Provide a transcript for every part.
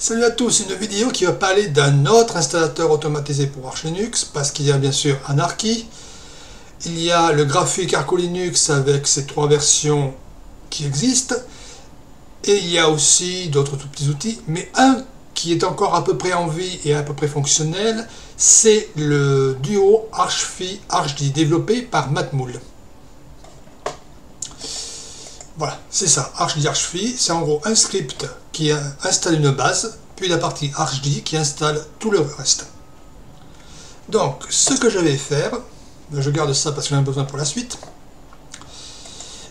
Salut à tous, une vidéo qui va parler d'un autre installateur automatisé pour Arch Linux, parce qu'il y a bien sûr Anarchy, il y a le graphique Arco Linux avec ses trois versions qui existent, et il y a aussi d'autres tout petits outils, mais un qui est encore à peu près en vie et à peu près fonctionnel, c'est le duo ArchFi ArchD développé par Matmoul. Voilà, c'est ça, ArchD ArchFi, c'est en gros un script qui installe une base, puis la partie ArchD qui installe tout le reste. Donc, ce que je vais faire, ben, je garde ça parce que j'en ai besoin pour la suite,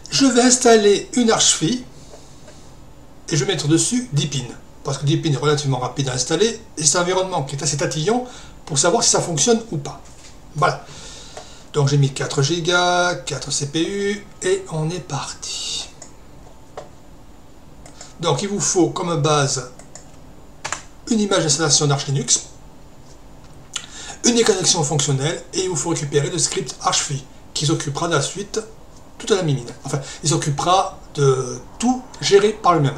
je vais installer une ArchFi et je vais mettre dessus Deepin, parce que Deepin est relativement rapide à installer et c'est un environnement qui est assez tatillon pour savoir si ça fonctionne ou pas. Voilà. Donc j'ai mis 4 Go, 4 CPU et on est parti. Donc il vous faut comme base une image d'installation d'Arch Linux, une connexion fonctionnelle et il vous faut récupérer le script ArchFi qui s'occupera de la suite tout à la mimine. Enfin, il s'occupera de tout gérer par lui-même.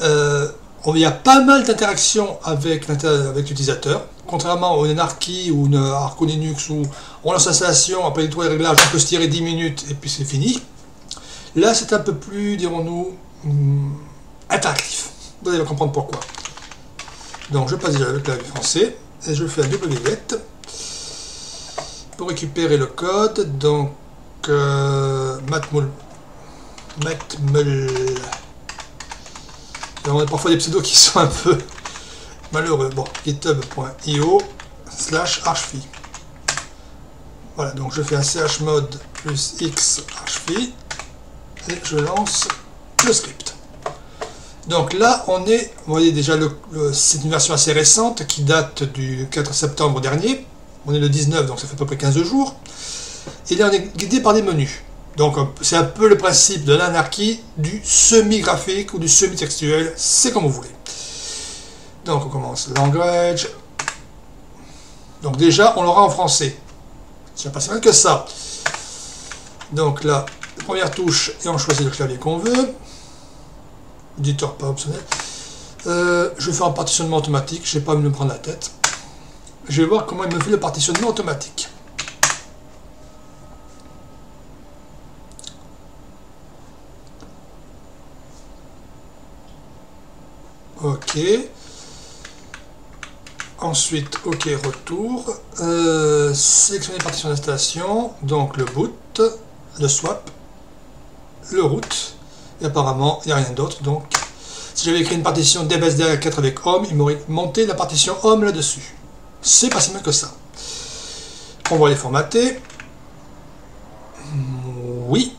Euh, il y a pas mal d'interactions avec, l'utilisateur, contrairement au Anarchy ou une Arco Linux où on lance l'installation, après les trois réglages, on peut se tirer 10 minutes et puis c'est fini. Là, c'est un peu plus, dirons-nous, interactif. Vous allez comprendre pourquoi. Donc je passe déjà le clavier français et je fais un W pour récupérer le code. Donc euh, matmul, matmul. on a parfois des pseudos qui sont un peu malheureux. Bon, github.io slash archfi. Voilà, donc je fais un chmod plus x archfi et je lance le script. Donc là, on est, vous voyez déjà, c'est une version assez récente qui date du 4 septembre dernier. On est le 19, donc ça fait à peu près 15 jours. Et là, on est guidé par des menus. Donc c'est un peu le principe de l'anarchie du semi-graphique ou du semi-textuel, c'est comme vous voulez. Donc on commence language. Donc déjà, on l'aura en français. C'est pas si mal que ça. Donc là, première touche, et on choisit le clavier qu'on veut éditeur pas optionnel. Euh, je vais faire un partitionnement automatique, je ne vais pas me prendre la tête. Je vais voir comment il me fait le partitionnement automatique. Ok. Ensuite, OK, retour. Euh, sélectionner partition d'installation. Donc le boot, le swap, le root. Et apparemment, il n'y a rien d'autre. Donc, si j'avais écrit une partition DBSD 4 avec Home, il m'aurait monté la partition Home là-dessus. C'est pas si mal que ça. On va les formater. Oui.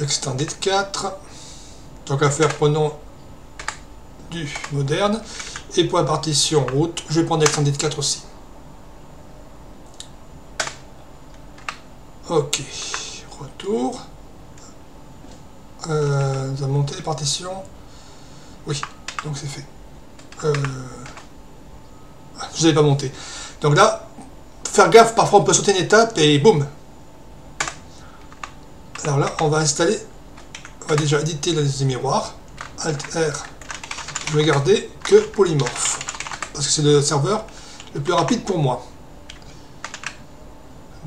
Extended 4. Donc à faire, prenons du moderne. Et pour la partition route, je vais prendre Extended 4 aussi. Ok. Retour. Euh, nous avons monté les partitions. Oui, donc c'est fait. Euh, je n'avais pas monté. Donc là, faire gaffe, parfois on peut sauter une étape et boum Alors là, on va installer, on va déjà éditer les miroirs. Alt R, je vais garder que polymorphe. Parce que c'est le serveur le plus rapide pour moi.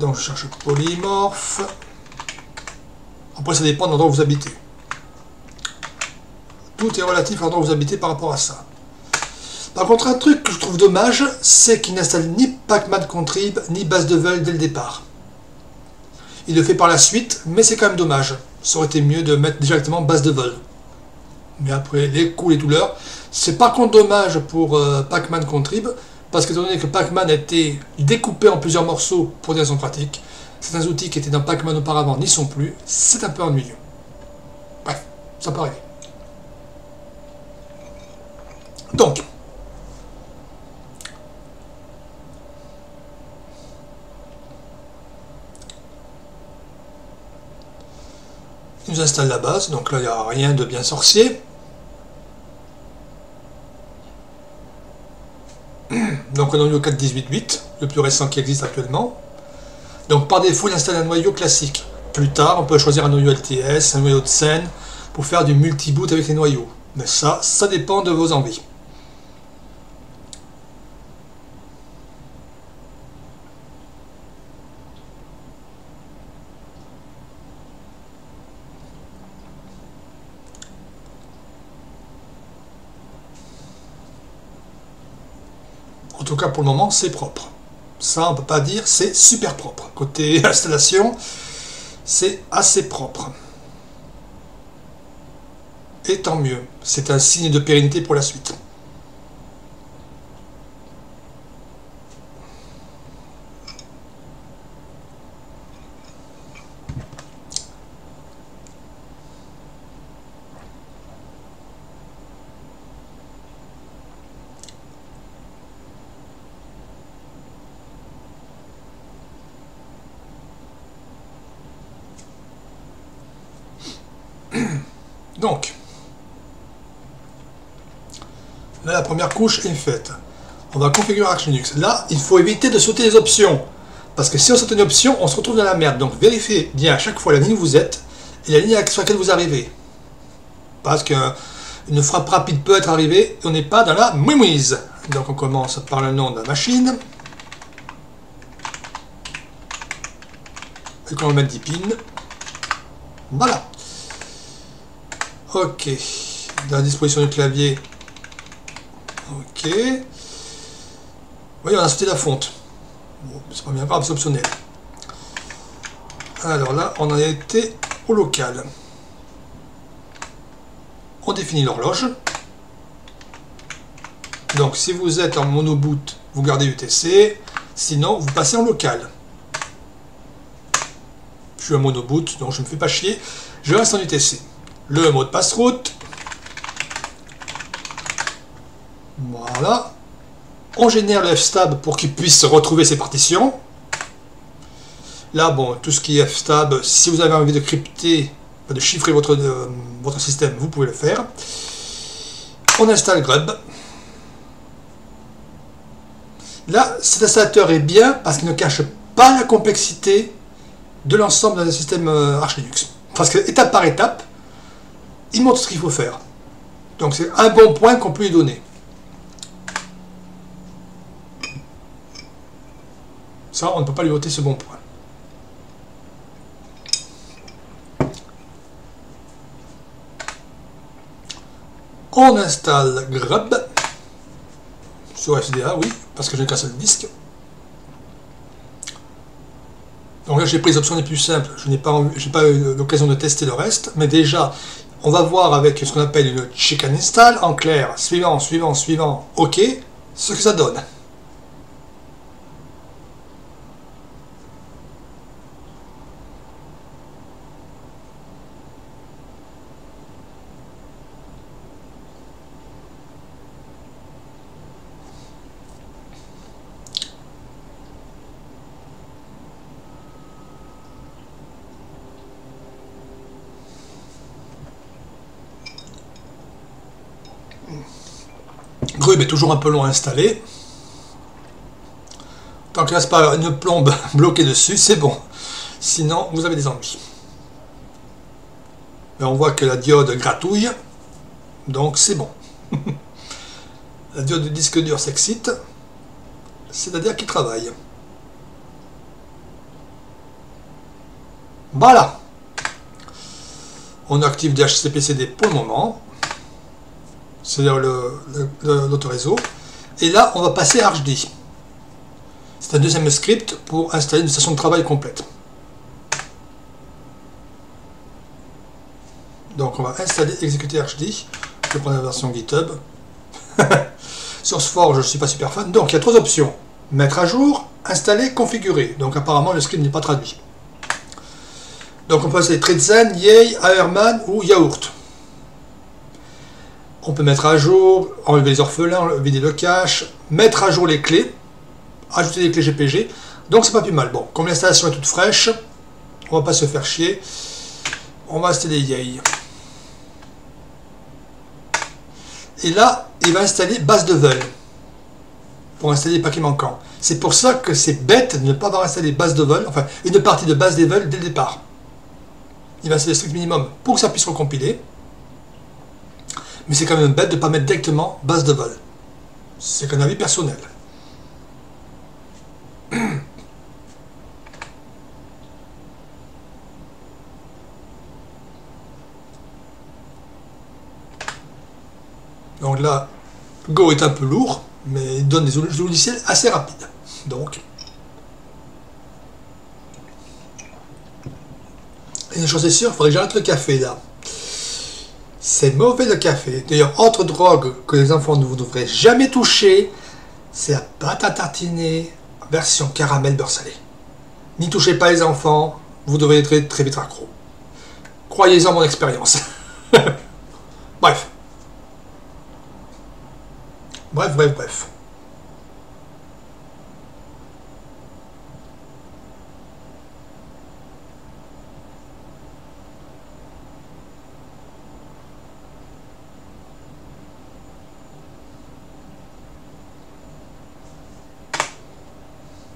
Donc je cherche polymorphe. Après, ça dépend de l'endroit où vous habitez tout est relatif à l'endroit où vous habitez par rapport à ça. Par contre, un truc que je trouve dommage, c'est qu'il n'installe ni Pacman Contrib, ni base de vol dès le départ. Il le fait par la suite, mais c'est quand même dommage. Ça aurait été mieux de mettre directement base de vol. Mais après, les coups, les douleurs. C'est par contre dommage pour euh, Pacman Contrib, parce que étant donné que Pacman a été découpé en plusieurs morceaux pour des raisons pratiques, certains outils qui étaient dans Pacman auparavant n'y sont plus, c'est un peu ennuyeux. Bref, ça peut arriver. Donc, il nous installe la base, donc là il n'y a rien de bien sorcier. Donc un noyau 4.18.8, le plus récent qui existe actuellement. Donc par défaut il installe un noyau classique. Plus tard on peut choisir un noyau LTS, un noyau de scène, pour faire du multi-boot avec les noyaux. Mais ça, ça dépend de vos envies. Tout cas, pour le moment, c'est propre. Ça, on peut pas dire, c'est super propre. Côté installation, c'est assez propre. Et tant mieux, c'est un signe de pérennité pour la suite. Donc, là la première couche est faite. On va configurer Arch Linux. Là, il faut éviter de sauter les options. Parce que si on saute une option, on se retrouve dans la merde. Donc vérifiez bien à chaque fois la ligne où vous êtes et la ligne sur laquelle vous arrivez. Parce qu'une frappe rapide peut être arrivée et on n'est pas dans la mouise. Donc on commence par le nom de la machine. Et qu'on va mettre 10 pins. Voilà. Ok. Dans la disposition du clavier. Ok. Oui, on a sauté la fonte. Bon, c'est pas bien grave, c'est optionnel. Alors là, on a été au local. On définit l'horloge. Donc si vous êtes en monoboot, vous gardez UTC. Sinon, vous passez en local. Je suis en monoboot, donc je ne me fais pas chier. Je reste en UTC le mot de passe route. Voilà. On génère le fstab pour qu'il puisse retrouver ses partitions. Là, bon, tout ce qui est fstab, si vous avez envie de crypter, de chiffrer votre, euh, votre système, vous pouvez le faire. On installe Grub. Là, cet installateur est bien parce qu'il ne cache pas la complexité de l'ensemble d'un système euh, Arch Linux. Parce que étape par étape, il montre ce qu'il faut faire. Donc c'est un bon point qu'on peut lui donner. Ça, on ne peut pas lui ôter ce bon point. On installe Grub sur SDA, oui, parce que j'ai cassé le disque. Donc là, j'ai pris les options les plus simples. Je n'ai pas, pas eu l'occasion de tester le reste, mais déjà, on va voir avec ce qu'on appelle une chicken install, en clair, suivant, suivant, suivant, ok, ce que ça donne. Grub est un peu long à installer. Tant qu'il ne reste pas une plombe bloquée dessus, c'est bon. Sinon, vous avez des ennuis. Mais on voit que la diode gratouille, donc c'est bon. la diode du disque dur s'excite, c'est-à-dire qu'il travaille. Voilà. On active DHCPCD pour le moment c'est-à-dire l'autoréseau. Et là, on va passer à HD. C'est un deuxième script pour installer une station de travail complète. Donc on va installer, exécuter HD. Je vais prendre la version GitHub. SourceForge, je ne suis pas super fan. Donc il y a trois options. Mettre à jour, installer, configurer. Donc apparemment le script n'est pas traduit. Donc on peut installer Tritzen, Yay, Airman ou Yaourt. On peut mettre à jour, enlever les orphelins, vider le cache, mettre à jour les clés, ajouter des clés GPG. Donc c'est pas plus mal. Bon, comme l'installation est toute fraîche, on va pas se faire chier. On va installer Yay. Et là, il va installer base de vol pour installer les paquets manquants. C'est pour ça que c'est bête de ne pas avoir installé base de vol, enfin une partie de base des vols dès le départ. Il va installer le strict minimum pour que ça puisse recompiler. Mais c'est quand même bête de ne pas mettre directement base de vol. C'est qu'un avis personnel. Donc là, Go est un peu lourd, mais il donne des logiciels assez rapides. Donc, et une chose est sûre, il faudrait que j'arrête le café là. C'est mauvais le café. D'ailleurs, autre drogue que les enfants ne vous devrez jamais toucher, c'est la pâte à tartiner version caramel beurre salé. N'y touchez pas les enfants, vous devrez être très vite accro. Croyez-en mon expérience. bref. Bref, bref, bref.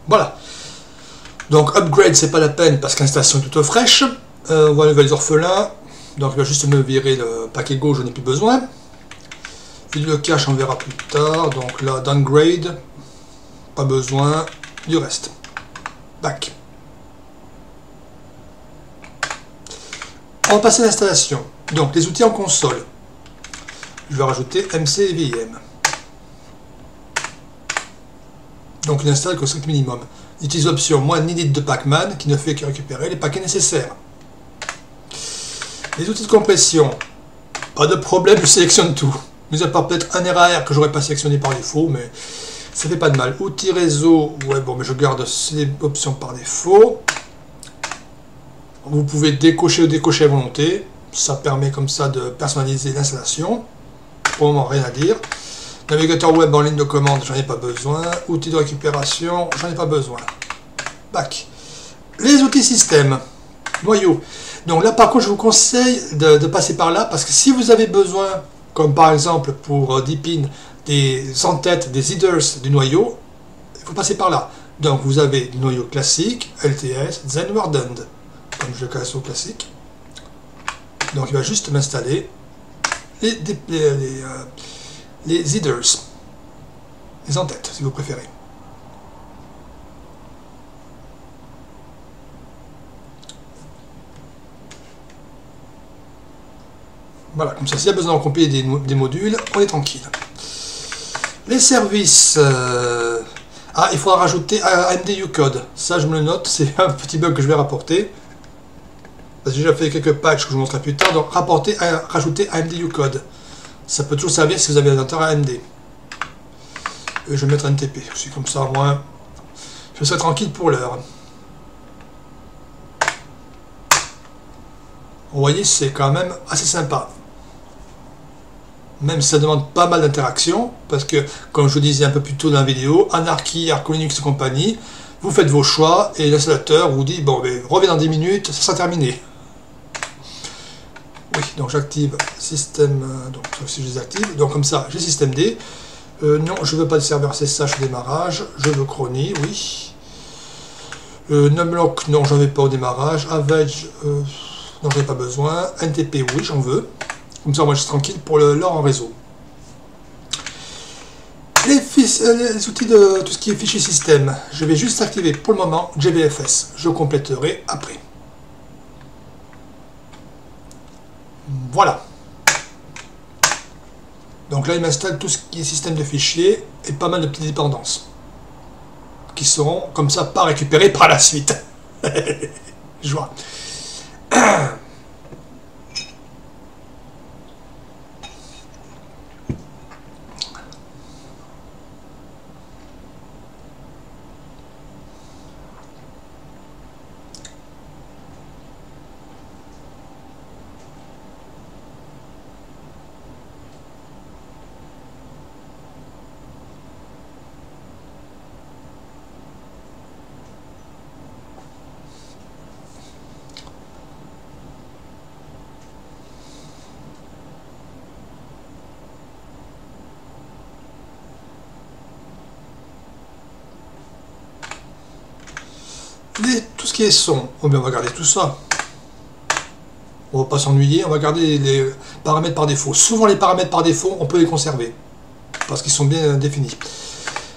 Voilà. Donc upgrade, c'est pas la peine parce que l'installation est toute fraîche. Euh, voilà les orphelins. Donc il va juste me virer le paquet gauche, je n'ai plus besoin. Et le cache, on verra plus tard. Donc là, downgrade, pas besoin du reste. Back. On va passer à l'installation. Donc les outils en console. Je vais rajouter MC et VIM. Donc il n'installe que strict minimum. Il utilise l'option moins needed de Pacman qui ne fait que récupérer les paquets nécessaires. Les outils de compression. Pas de problème, je sélectionne tout. Mis à part peut-être un RAR que j'aurais pas sélectionné par défaut, mais ça fait pas de mal. Outils réseau, ouais bon mais je garde ces options par défaut. Vous pouvez décocher ou décocher à volonté. Ça permet comme ça de personnaliser l'installation. Pour le moment, rien à dire. Navigateur web en ligne de commande, j'en ai pas besoin. Outils de récupération, j'en ai pas besoin. Back. Les outils système. Noyau. Donc là, par contre, je vous conseille de, passer par là parce que si vous avez besoin, comme par exemple pour euh, Deepin, des entêtes, des headers du noyau, il faut passer par là. Donc vous avez du noyau classique, LTS, Zenwardend, comme je le casse au classique. Donc il va juste m'installer euh, les headers, les en-têtes si vous préférez. Voilà, comme ça, s'il y a besoin de compiler des, modules, on est tranquille. Les services. Euh, ah, il faudra rajouter AMD Ucode. Ça, je me le note, c'est un petit bug que je vais rapporter. J'ai déjà fait quelques patchs que je vous montrerai plus tard. Donc, rapporter, rajouter AMD Ucode. Ça peut toujours servir si vous avez un ordinateur AMD. Et je vais mettre un TP. C'est comme ça, au moins, je serai tranquille pour l'heure. Vous voyez, c'est quand même assez sympa. Même si ça demande pas mal d'interaction, parce que, comme je vous disais un peu plus tôt dans la vidéo, Anarchy, Arco Linux et compagnie, vous faites vos choix et l'installateur vous dit, bon, reviens dans 10 minutes, ça sera terminé. Donc j'active système, euh, donc si je désactive, donc comme ça, j'ai système D. Euh, non, je veux pas de serveur SSH au démarrage, je veux Chrony, oui. Euh, Numlock, non, j'en veux pas au démarrage. Avage, non, j'en ai pas besoin. NTP, oui, j'en veux. Comme ça, moi, je suis tranquille pour l'or en réseau. Les, les, outils de tout ce qui est fichier système, je vais juste activer pour le moment JVFS. Je compléterai après. Voilà. Donc là, il m'installe tout ce qui est système de fichiers et pas mal de petites dépendances qui seront comme ça pas récupérées par la suite. Je tout ce qui est son, oh, on va regarder tout ça. On va pas s'ennuyer, on va garder les paramètres par défaut. Souvent les paramètres par défaut, on peut les conserver. Parce qu'ils sont bien définis.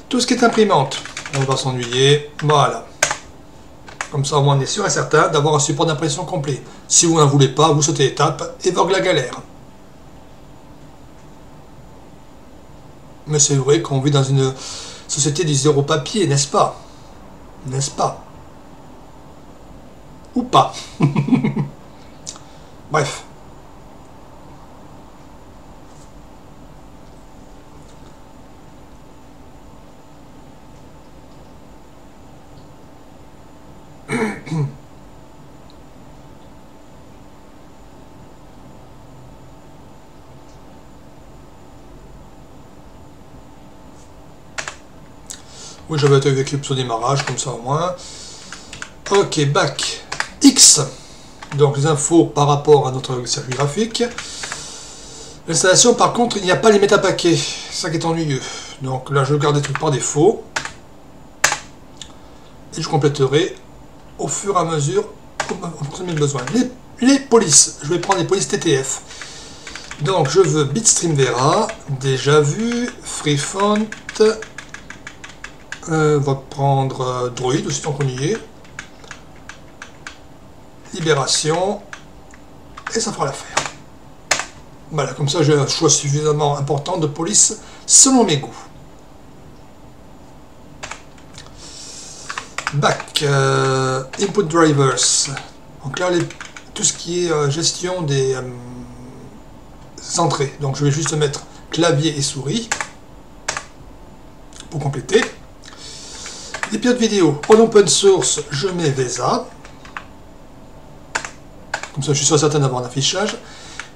Tout ce qui est imprimante, on va s'ennuyer. Voilà. Comme ça, on est sûr et certain d'avoir un support d'impression complet. Si vous n'en voulez pas, vous sautez l'étape et vogue la galère. Mais c'est vrai qu'on vit dans une société du zéro papier, n'est-ce pas? N'est-ce pas? Bref. Oui, j'avais été avec au démarrage, comme ça au moins. Ok, back X. Donc les infos par rapport à notre circuit graphique. L'installation, par contre, il n'y a pas les métapaquets. Ça qui est ennuyeux. Donc là, je garde des trucs par défaut. Et je compléterai au fur et à mesure en fonction de mes besoins. Les, polices, je vais prendre les polices TTF. Donc je veux Bitstream Vera, déjà vu, FreeFont, euh, on va prendre euh, Druid aussi tant qu'on y est. Libération. Et ça fera l'affaire. Voilà, comme ça j'ai un choix suffisamment important de police selon mes goûts. Back. Euh, input drivers. Donc là, tout ce qui est gestion des entrées. Donc je vais juste mettre clavier et souris pour compléter. Les pilotes vidéo, en open source, je mets VESA. Comme ça, je suis sûr certain d'avoir un affichage.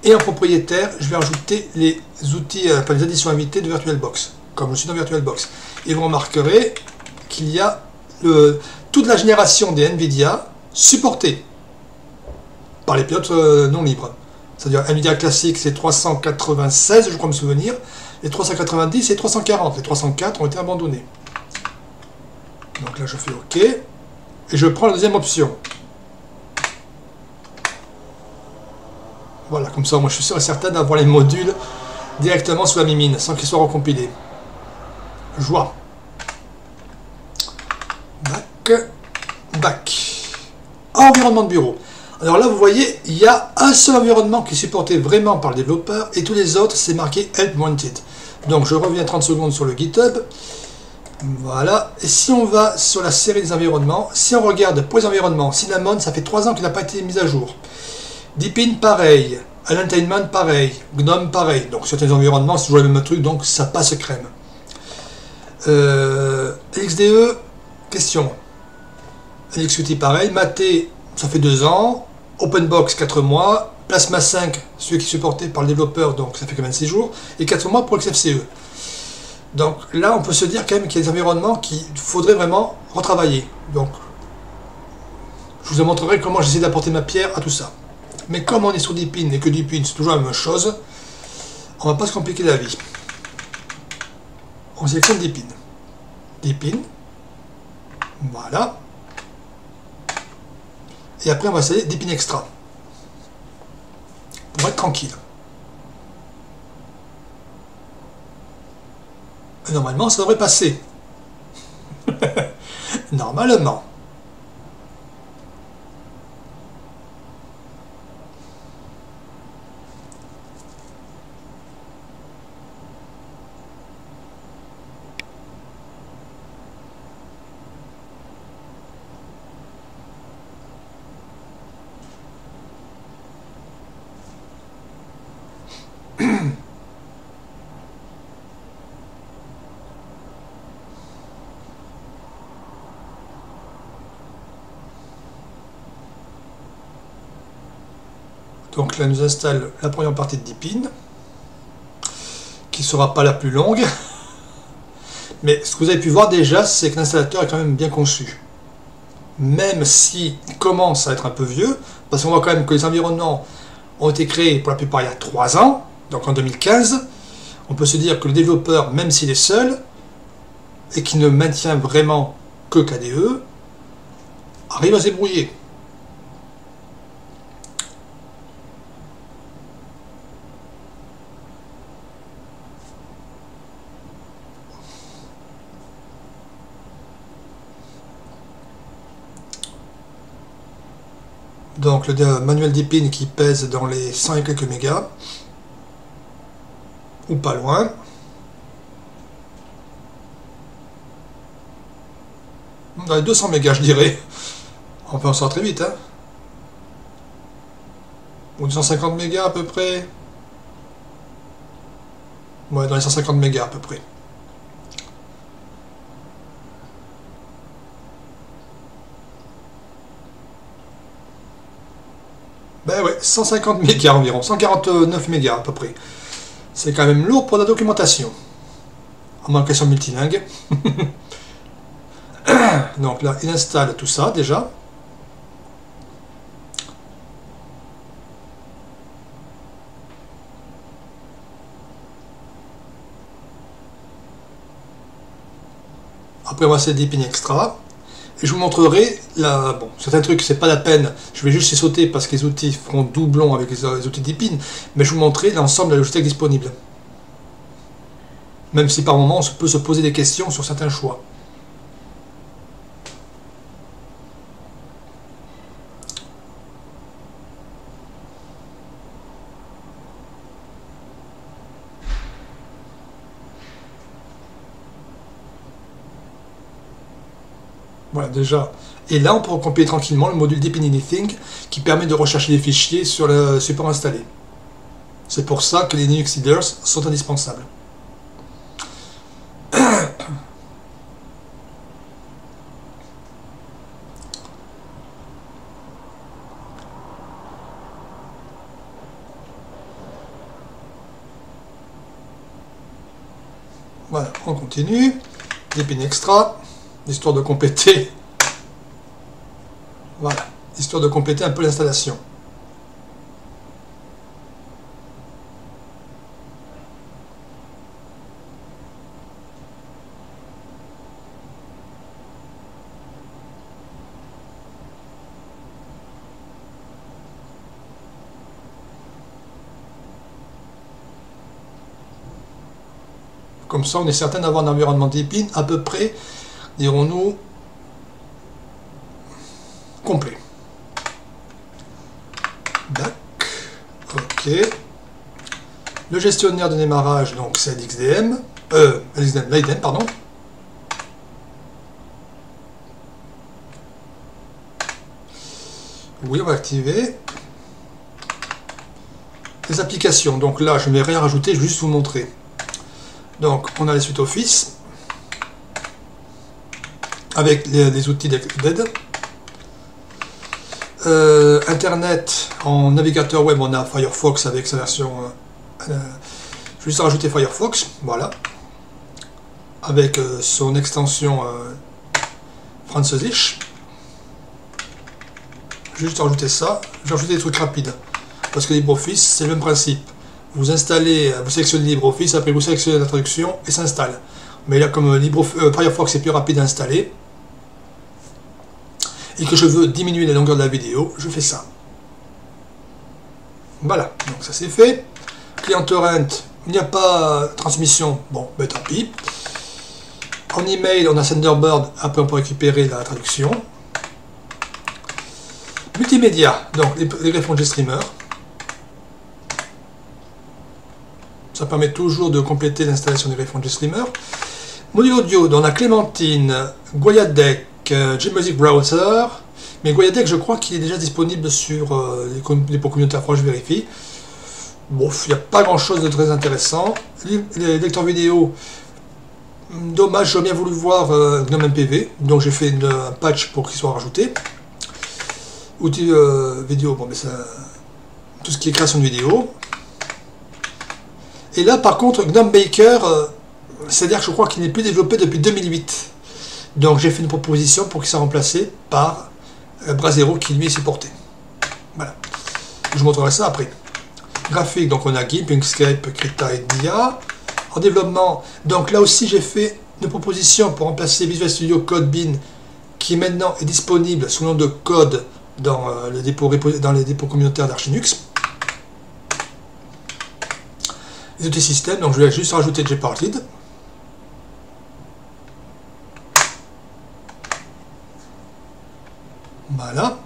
Et en propriétaire, je vais rajouter les outils, euh, les additions invitées de VirtualBox, comme je suis dans VirtualBox. Et vous remarquerez qu'il y a toute la génération des NVIDIA supportée par les pilotes euh, non libres. C'est-à-dire NVIDIA classique, c'est 396, je crois me souvenir. Les 390 et 340. Les 304 ont été abandonnés. Donc là, je fais OK. Et je prends la deuxième option. Voilà, comme ça, moi, je suis sûr et certain d'avoir les modules directement sur la mimine, sans qu'ils soient recompilés. Joie. Back. Back. Environnement de bureau. Alors là, vous voyez, il y a un seul environnement qui est supporté vraiment par le développeur, et tous les autres, c'est marqué Help Wanted. Donc je reviens 30 secondes sur le GitHub. Voilà. Et si on va sur la série des environnements, si on regarde pour les environnements, Cinnamon, ça fait 3 ans qu'il n'a pas été mis à jour. Deepin, pareil. Alentainment, pareil. Gnome, pareil. Donc certains environnements, c'est toujours le même truc, donc ça passe crème. Euh, LXDE, question. LXQT, pareil. Maté, ça fait 2 ans. OpenBox, 4 mois. Plasma 5, celui qui est supporté par le développeur, donc ça fait quand même 6 jours. Et 4 mois pour XFCE. Donc là, on peut se dire quand même qu'il y a des environnements qu'il faudrait vraiment retravailler. Donc, je vous montrerai comment j'essaie d'apporter ma pierre à tout ça. Mais comme on est sur Deepin et que Deepin c'est toujours la même chose, on va pas se compliquer la vie. On sélectionne Deepin. Deepin. Voilà. Et après, on va installer Deepin Extra. Pour être tranquille. Normalement, ça devrait passer. Normalement. Donc là, nous installe la première partie de Deepin, qui ne sera pas la plus longue. Mais ce que vous avez pu voir déjà, c'est que l'installateur est quand même bien conçu. Même s'il commence à être un peu vieux, parce qu'on voit quand même que les environnements ont été créés pour la plupart il y a 3 ans, donc en 2015, on peut se dire que le développeur, même s'il est seul, et qui ne maintient vraiment que KDE, arrive à se débrouiller. Donc le manuel Deepin qui pèse dans les 100 et quelques mégas. Ou pas loin. Dans les 200 mégas je dirais. On peut en sortir très vite. Hein. Ou 250 mégas à peu près. Ouais, dans les 150 mégas à peu près. Ben ouais, 150 mégas environ, 149 mégas à peu près. C'est quand même lourd pour la documentation. En moins question multilingue. Donc là, il installe tout ça déjà. Après, moi, c'est Deepin Extra. Je vous montrerai, la, bon, certains trucs, c'est pas la peine, je vais juste les sauter parce que les outils feront doublon avec les, outils Deepin, mais je vous montrerai l'ensemble de la logiciels disponible. Même si par moment, on peut se poser des questions sur certains choix. Voilà, déjà. Et là, on pourra compiler tranquillement le module Deep Anything qui permet de rechercher les fichiers sur le support installé. C'est pour ça que les Linux Seeders sont indispensables. Voilà, on continue. Deepin Extra histoire de compléter. Voilà, histoire de compléter un peu l'installation. Comme ça, on est certain d'avoir un environnement d'épines à peu près dirons-nous, complet. Dac. Ok. Le gestionnaire de démarrage, donc c'est LXDM. Euh, pardon. Oui, on va activer. Les applications, donc là je ne vais rien rajouter, je vais juste vous montrer. Donc on a les suites Office avec les, outils d'aide. Euh, Internet en navigateur web, on a Firefox avec sa version. Euh, euh juste rajouter Firefox, voilà, avec euh, son extension Französisch. Juste rajouter ça. J'ai rajouté des trucs rapides parce que LibreOffice, c'est le même principe. Vous installez, vous sélectionnez LibreOffice, après vous sélectionnez la traduction et s'installe. Mais là, comme Firefox est plus rapide à installer, et que je veux diminuer la longueur de la vidéo, je fais ça. Voilà, donc ça c'est fait. Client torrent, il n'y a pas transmission, bon, ben tant pis. En email, on a Thunderbird, après on peut récupérer la traduction. Multimédia, donc les, les greffons streamer. Ça permet toujours de compléter l'installation des greffons streamer. Module audio, dans la Clémentine, Goyadec, euh, Gmusic Browser. Mais Goyadec, je crois qu'il est déjà disponible sur euh, les, pour communautaires je vérifie. Bon, il n'y a pas grand chose de très intéressant. Les, lecteurs vidéo, dommage, j'aurais bien voulu voir euh, GNOME MPV, donc j'ai fait un patch pour qu'il soit rajouté. Outils vidéo, bon, mais ça, tout ce qui est création de vidéo. Et là, par contre, GNOME Baker, c'est-à-dire que je crois qu'il n'est plus développé depuis 2008. Donc j'ai fait une proposition pour qu'il soit remplacé par euh, Brasero qui lui est supporté. Voilà. Je vous montrerai ça après. Graphique, donc on a GIMP, Inkscape, Krita et Dia. En développement, donc là aussi j'ai fait une proposition pour remplacer Visual Studio Code Bin qui maintenant est disponible sous le nom de code dans, euh, les, dépôts, communautaires d'Archinux. Les outils système, donc je vais juste rajouter Gparted. Voilà.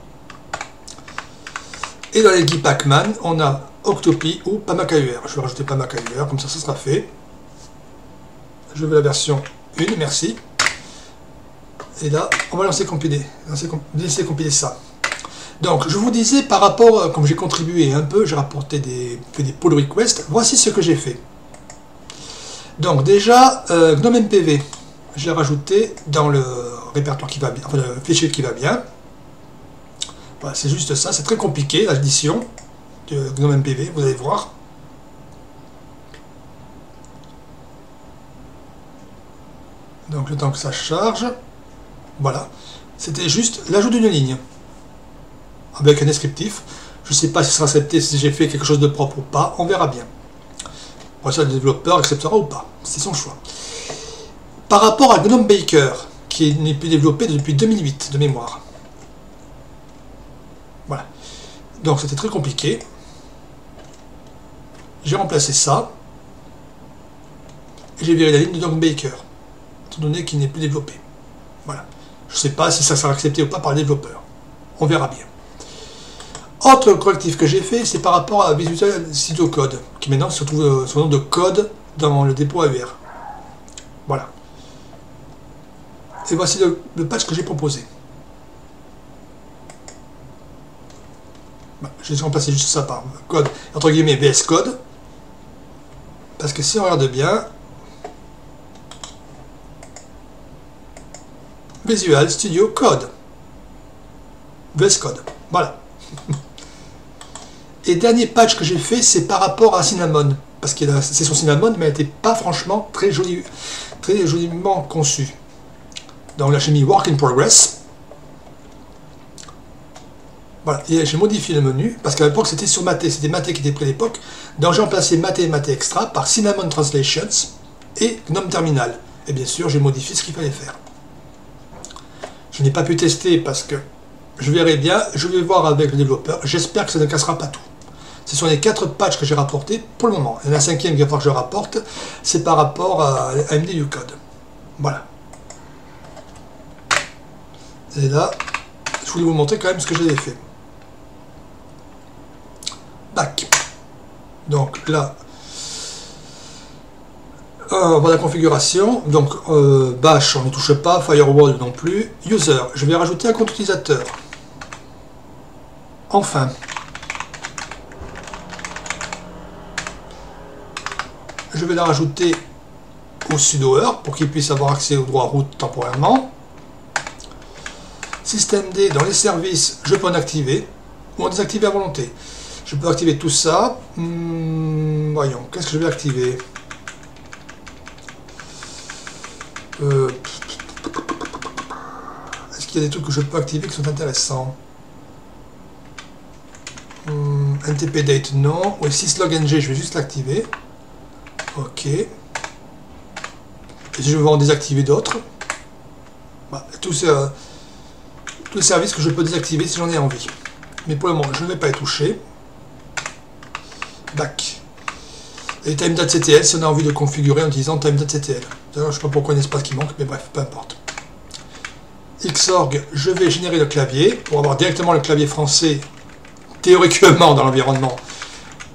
Et dans les guides Pacman, on a Octopi ou PAMAKUR. Je vais rajouter PAMAKUR, comme ça, ça sera fait. Je veux la version 1, merci. Et là, on va lancer compiler, laisser compiler ça. Donc, je vous disais, par rapport, euh, comme j'ai contribué un peu, j'ai rapporté des, des pull requests, voici ce que j'ai fait. Donc, déjà, euh, GNOME MPV, j'ai rajouté dans le répertoire qui va bien, enfin, le fichier qui va bien. C'est juste ça, c'est très compliqué, l'addition de GNOME MPV, vous allez voir. Donc, le temps que ça charge, voilà, c'était juste l'ajout d'une ligne avec un descriptif. Je ne sais pas si sera accepté, si j'ai fait quelque chose de propre ou pas, on verra bien. Pour ça, le développeur acceptera ou pas, c'est son choix. Par rapport à GNOME Baker, qui n'est plus développé depuis 2008 de mémoire. Voilà. Donc c'était très compliqué. J'ai remplacé ça. Et j'ai viré la ligne de GNOME Baker, étant donné qu'il n'est plus développé. Voilà. Je ne sais pas si ça sera accepté ou pas par le développeur. On verra bien. Autre correctif que j'ai fait, c'est par rapport à Visual Studio Code, qui maintenant se trouve euh, son nom de code dans le dépôt AUR. Voilà. Et voici le, patch que j'ai proposé. Bah, je vais remplacer juste ça par code, entre guillemets VS Code. Parce que si on regarde bien, Visual Studio Code. VS Code. Voilà. Et dernier patch que j'ai fait, c'est par rapport à Cinnamon. Parce que c'est son Cinnamon, mais elle n'était pas franchement très, très joliment conçue. Donc là, j'ai mis Work in Progress. Voilà, et j'ai modifié le menu, parce qu'à l'époque, c'était sur Maté, c'était Maté qui était pris à l'époque. Donc j'ai remplacé Maté et Maté Extra par Cinnamon Translations et GNOME Terminal. Et bien sûr, j'ai modifié ce qu'il fallait faire. Je n'ai pas pu tester parce que je verrai bien, je vais voir avec le développeur. J'espère que ça ne cassera pas tout. Ce sont les quatre patchs que j'ai rapportés pour le moment. Et la cinquième qu'il va falloir que je rapporte, c'est par rapport à MDU Code. Voilà. Et là, je voulais vous montrer quand même ce que j'avais fait. Donc là, euh, va la configuration. Donc euh, bash, on ne touche pas. Firewall non plus. User, je vais rajouter un compte utilisateur. Enfin, je vais la rajouter au sudoer pour qu'il puisse avoir accès au droit route temporairement. Système dans les services, je peux en activer ou en désactiver à volonté. Je peux activer tout ça. Hmm, voyons, qu'est-ce que je vais activer euh, Est-ce qu'il y a des trucs que je peux activer qui sont intéressants hmm, NTP date, non. Oui, syslog-ng, je vais juste l'activer. Ok. Et si je veux en désactiver d'autres, bah, tous, les services que je peux désactiver si j'en ai envie. Mais pour le moment, je ne vais pas y toucher. Back. Et time.ctl si on a envie de configurer en utilisant time.ctl. Je ne sais pas pourquoi un espace qui manque, mais bref, peu importe. Xorg, je vais générer le clavier pour avoir directement le clavier français théoriquement dans l'environnement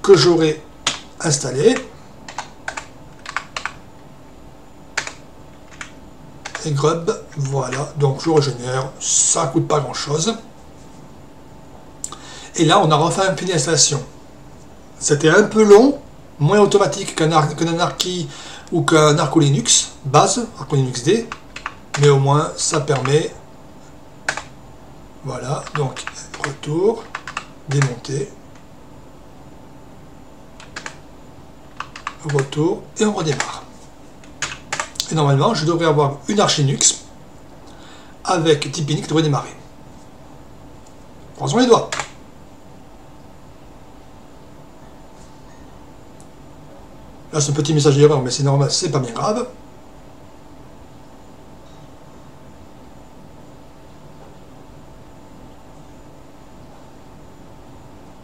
que j'aurai installé. et grub, voilà, donc je régénère, ça coûte pas grand chose. Et là, on a refait un fini d'installation. C'était un peu long, moins automatique qu'un Archi ou qu'un Arco Linux base, Arco Linux D, mais au moins ça permet, voilà, donc retour, démonter, retour, et on redémarre. Et normalement, je devrais avoir une Arch Linux avec Tipeee qui devrait démarrer. Croisons les doigts. Là, un petit message d'erreur, mais c'est normal, c'est pas bien grave.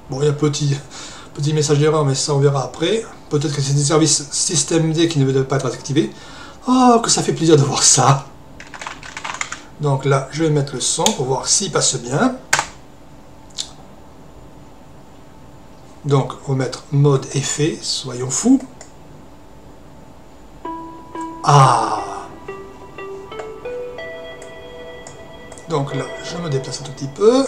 Bon, il y a petit, petit message d'erreur, mais ça on verra après. Peut-être que c'est des services système D qui ne veulent pas être activés. Oh, que ça fait plaisir de voir ça. Donc là, je vais mettre le son pour voir s'il passe bien. Donc, on va mettre mode effet, soyons fous. Ah Donc là, je me déplace un tout petit peu.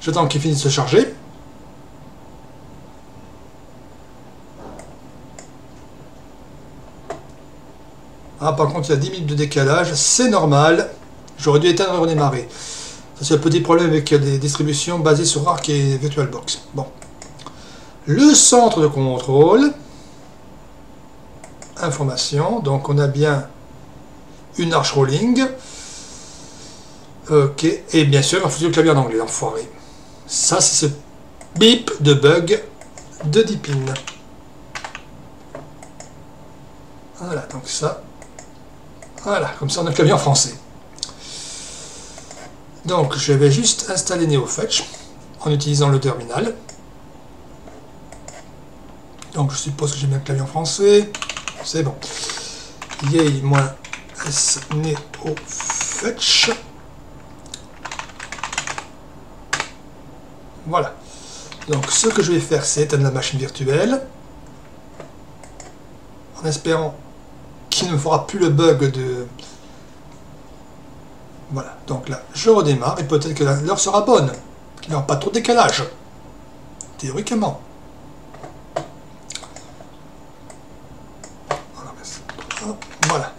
J'attends qu'il finisse de se charger. Ah, par contre, il y a 10 minutes de décalage, c'est normal. J'aurais dû éteindre et redémarrer. Ça, c'est un petit problème avec des distributions basées sur Arc et VirtualBox. Bon. Le centre de contrôle. Information. Donc, on a bien une arche rolling. Ok. Et bien sûr, il faut le clavier en anglais, enfoiré. Ça, c'est ce bip de bug de Deepin. Voilà, donc ça. Voilà, comme ça on a le clavier en français. Donc je vais juste installer NeoFetch en utilisant le terminal. Donc je suppose que j'ai bien le clavier en français. C'est bon. Yay-s NeoFetch. Voilà. Donc ce que je vais faire, c'est éteindre la machine virtuelle. En espérant qu'il ne fera plus le bug de... Voilà, donc là, je redémarre et peut-être que l'heure sera bonne, qu'il n'y aura pas trop de décalage, théoriquement. Voilà.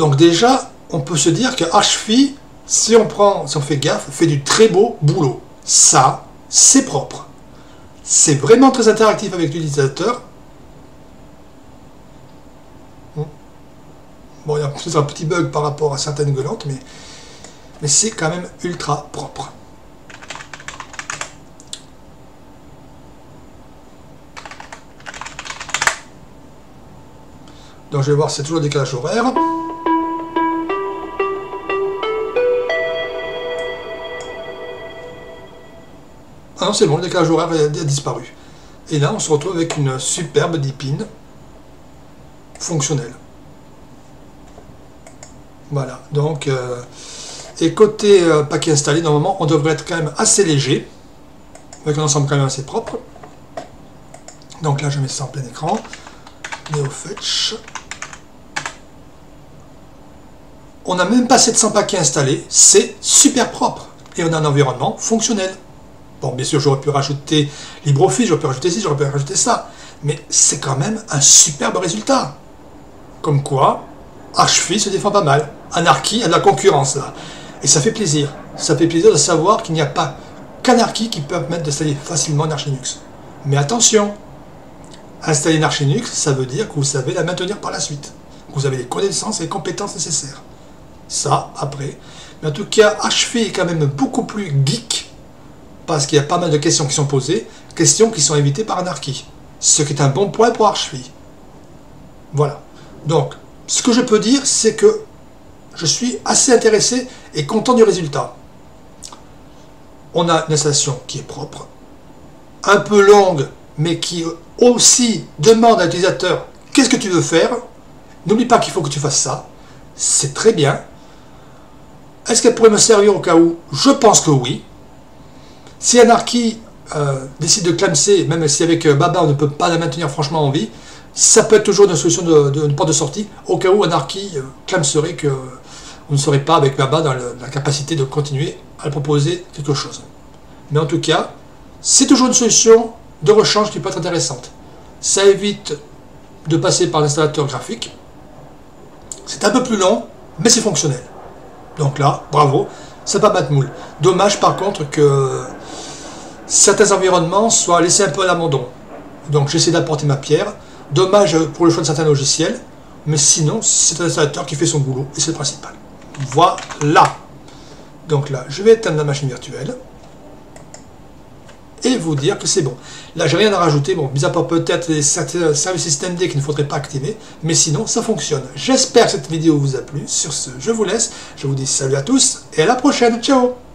Donc déjà, on peut se dire que HFI, si on prend, si on fait gaffe, fait du très beau boulot. Ça, c'est propre. C'est vraiment très interactif avec l'utilisateur. Bon, il y a peut-être un petit bug par rapport à certaines gueulantes, mais, mais c'est quand même ultra propre. Donc je vais voir, c'est toujours décalage horaire. Ah c'est bon, le décalage horaire a, disparu. Et là, on se retrouve avec une superbe dipine fonctionnelle. Voilà, donc, euh, et côté euh, paquet installé, normalement, on devrait être quand même assez léger, avec un ensemble quand même assez propre. Donc là, je mets ça en plein écran. NeoFetch. On n'a même pas 700 paquets installés, c'est super propre. Et on a un environnement fonctionnel. Bon, bien sûr, j'aurais pu rajouter LibreOffice, j'aurais pu rajouter ci, j'aurais pu rajouter ça. Mais c'est quand même un superbe résultat. Comme quoi, HFI se défend pas mal. Anarchy a de la concurrence là. Et ça fait plaisir. Ça fait plaisir de savoir qu'il n'y a pas qu'Anarchy qui peut permettre d'installer facilement une Linux. Mais attention, installer une Linux, ça veut dire que vous savez la maintenir par la suite. Vous avez les connaissances et les compétences nécessaires. Ça, après. Mais en tout cas, HFI est quand même beaucoup plus geek, parce qu'il y a pas mal de questions qui sont posées, questions qui sont évitées par Anarchy. Ce qui est un bon point pour HFI. Voilà. Donc, ce que je peux dire, c'est que je suis assez intéressé et content du résultat. On a une installation qui est propre, un peu longue, mais qui aussi demande à l'utilisateur qu'est-ce que tu veux faire? N'oublie pas qu'il faut que tu fasses ça. C'est très bien. Est-ce qu'elle pourrait me servir au cas où? Je pense que oui. Si Anarchy euh, décide de clamser, même si avec euh, Baba on ne peut pas la maintenir franchement en vie, ça peut être toujours une solution de, porte de sortie, au cas où Anarchy euh, clamserait que on ne serait pas avec Baba dans la capacité de continuer à proposer quelque chose. Mais en tout cas, c'est toujours une solution de rechange qui peut être intéressante. Ça évite de passer par l'installateur graphique. C'est un peu plus long, mais c'est fonctionnel. Donc là, bravo, ça pas battre moule. Dommage par contre que certains environnements soient laissés un peu à l'abandon. Donc j'essaie d'apporter ma pierre. Dommage pour le choix de certains logiciels, mais sinon c'est un installateur qui fait son boulot et c'est le principal. Voilà. Donc là, je vais éteindre la machine virtuelle et vous dire que c'est bon. Là, j'ai rien à rajouter, bon, mis à part peut-être les services système D qu'il ne faudrait pas activer, mais sinon, ça fonctionne. J'espère que cette vidéo vous a plu. Sur ce, je vous laisse, je vous dis salut à tous et à la prochaine. Ciao